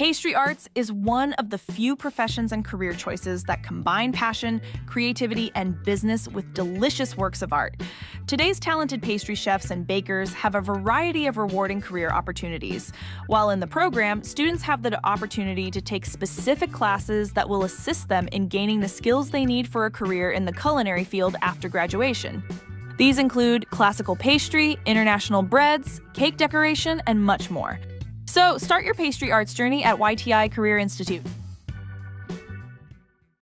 Pastry arts is one of the few professions and career choices that combine passion, creativity, and business with delicious works of art. Today's talented pastry chefs and bakers have a variety of rewarding career opportunities. While in the program, students have the opportunity to take specific classes that will assist them in gaining the skills they need for a career in the culinary field after graduation. These include classical pastry, international breads, cake decoration, and much more. So start your pastry arts journey at YTI Career Institute.